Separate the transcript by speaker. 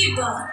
Speaker 1: People.